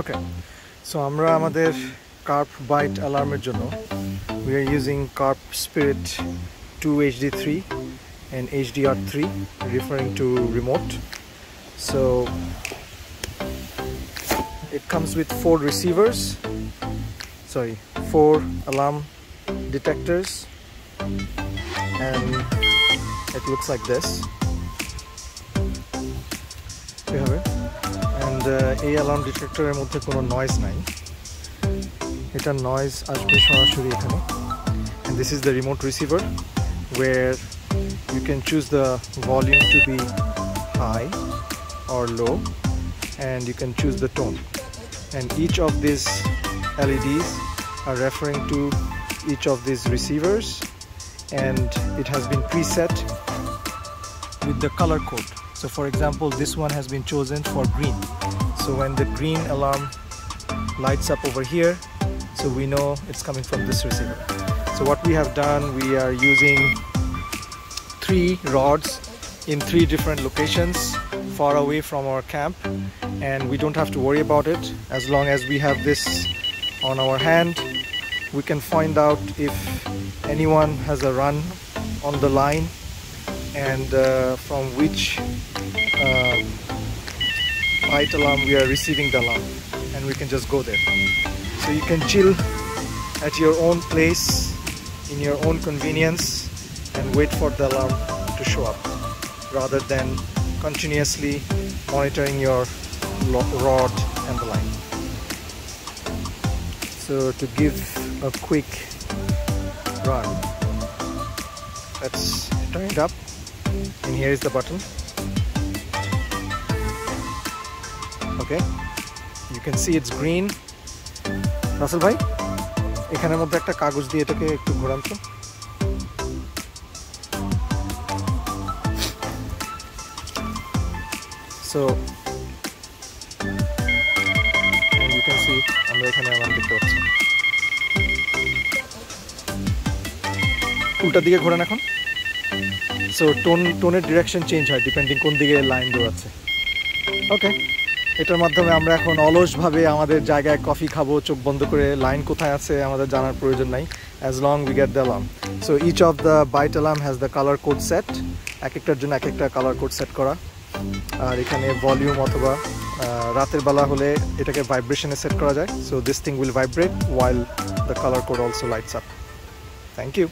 Okay so আমরা আমাদের carp byte অ্যালার্মের জন্য we are using carp spirit 2 hd3 and hdr3 referring to remote so it comes with four receivers sorry four alarm detectors and it looks like this and এই alarm ডিটেক্টরের মধ্যে কোনো noise নাই এটা noise আসবে সরাসরি এখানে and this is the remote receiver where you can choose the volume to be high or low and you can choose the tone and each of these LEDs are referring to each of these receivers and it has been preset with the color code so for example this one has been chosen for green so when the green alarm lights up over here so we know it's coming from this receiver. So what we have done we are using three rods in three different locations far away from our camp and we don't have to worry about it. As long as we have this on our hand we can find out if anyone has a run on the line and uh, from which light alarm we are receiving the alarm and we can just go there. So you can chill at your own place in your own convenience and wait for the alarm to show up rather than continuously monitoring your rod and the line. So to give a quick run let's turn it up and here is the button okay. You can see it's green. Rasel ভাই, এখানের মধ্যে একটা কাগজ দিয়ে এটাকে একটু ঘোরান তো। সো ইউ ক্যান সি আমরা এখানে আমার দেখতে পাচ্ছি। উল্টার দিকে ঘোরান এখন। সো টোন টোনের ডিরেকশন চেঞ্জ হয় ডিপেন্ডিং কোন দিকে লাইন দৌড়াচ্ছে ওকে এটার মাধ্যমে আমরা এখন অলসভাবে আমাদের জায়গায় কফি খাব, চোখ বন্ধ করে লাইন কোথায় আছে আমাদের জানার প্রয়োজন নাই as long we get the alarm so each of the bite alarm has the colour code set এক একটার জন্য এক একটা কালার কোড সেট করা। আর এখানে ভলিউম অথবা রাতের বেলা হলে এটাকে ভাইব্রেশনে সেট করা যায়। So this thing will vibrate while the colour code also lights up thank you